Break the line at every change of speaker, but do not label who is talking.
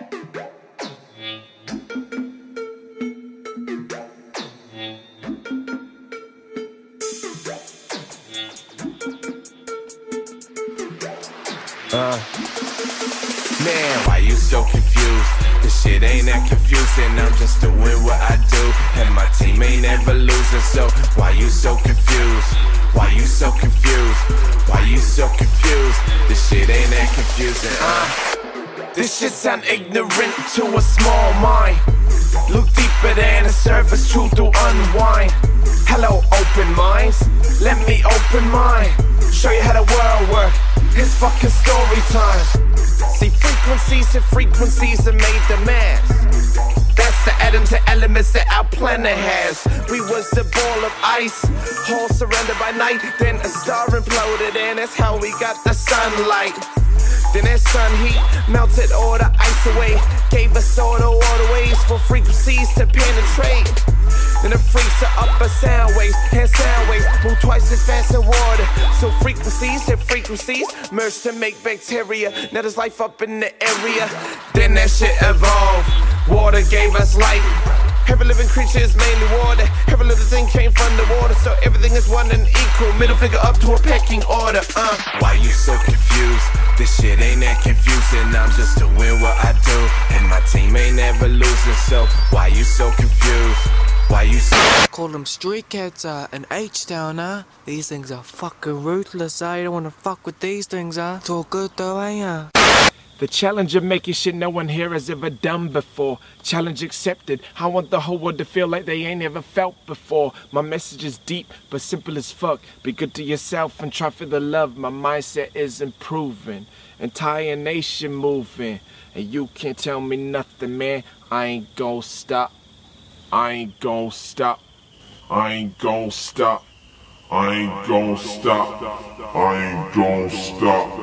Uh, man, why you so confused? This shit ain't that confusing. I'm just doing what I do, and my team ain't ever losing. So why you so confused? Why you so confused? Why you so confused? This shit ain't that confusing. Uh, this shit sound ignorant to a small mind. Look deeper than the surface, truth to unwind. Hello, open minds. Let me open mine. Show you how the world works. It's fucking story time. See, frequencies and frequencies are made the mass. That's the atom to elements that our planet has. We was a ball of ice, all surrounded by night. Then a star imploded, and that's how we got the sunlight. Then that sun heat melted all the ice away, gave us all the waterways for frequencies to penetrate. Then the freaks are upper sound waves and sound waves move twice as fast in water. So frequencies and frequencies merge to make bacteria. Now there's life up in the area. Then that shit evolved. Water gave us life. Every living creature is mainly water. Every little thing came from the water, so everything is one and equal. Middle finger up to a pecking order. Uh. Why you so confused? This shit ain't that confusing. I'm just doing what I do, and my team ain't ever losing. So why you so confused? Why you so
Call them street cats, uh, and H-Town, uh. These things are fucking ruthless, uh. You don't wanna fuck with these things, uh. It's all good though, ain't ya?
The challenge of making shit no one here has ever done before. Challenge accepted. I want the whole world to feel like they ain't ever felt before. My message is deep but simple as fuck. Be good to yourself and try for the love. My mindset is improving. Entire nation moving. And you can't tell me nothing, man. I ain't gon' stop. I ain't gon' stop.
I ain't gon' stop. I ain't gon' stop. I ain't gon' stop.